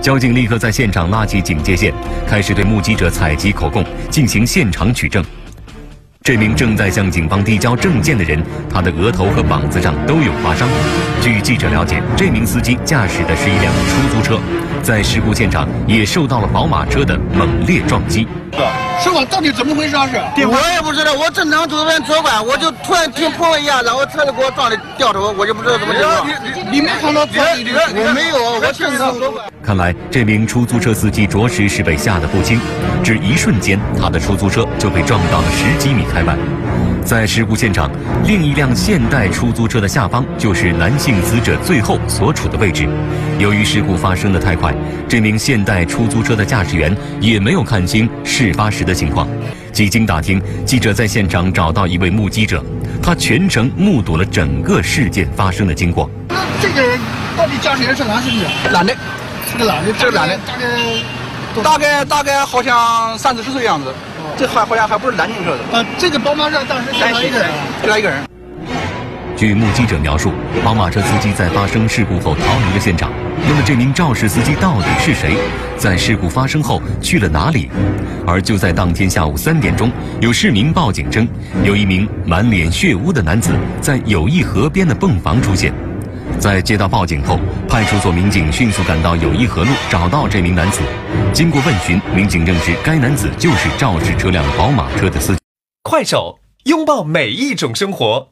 交警立刻在现场拉起警戒线，开始对目击者采集口供，进行现场取证。这名正在向警方递交证件的人，他的额头和膀子上都有划伤。据记者了解，这名司机驾驶的是一辆出租车，在事故现场也受到了宝马车的猛烈撞击。师傅，到底怎么回事啊？是？我也不知道，我正常走这边左拐，我就突然听碰了一下，然后车子给我撞的掉头，我就不知道怎么情况。你没看到撞你的？我没有。看来这名出租车司机着实是被吓得不轻，只一瞬间，他的出租车就被撞到了十几米开外。在事故现场，另一辆现代出租车的下方就是男性死者最后所处的位置。由于事故发生的太快，这名现代出租车的驾驶员也没有看清事发时的情况。几经打听，记者在现场找到一位目击者，他全程目睹了整个事件发生的经过。那这个人到底驾驶员是男是女？男的，是个男的，这个男的大概大概大概好像三四十岁样子，这还好像还不是南京车的，呃，这个宝马车当时就来一个人，就来一个人。据目击者描述，宝马车司机在发生事故后逃离了现场。那么，这名肇事司机到底是谁？在事故发生后去了哪里？而就在当天下午三点钟，有市民报警称，有一名满脸血污的男子在友谊河边的泵房出现。在接到报警后，派出所民警迅速赶到友谊河路，找到这名男子。经过问询，民警证实该男子就是肇事车辆宝马车的司机。快手，拥抱每一种生活。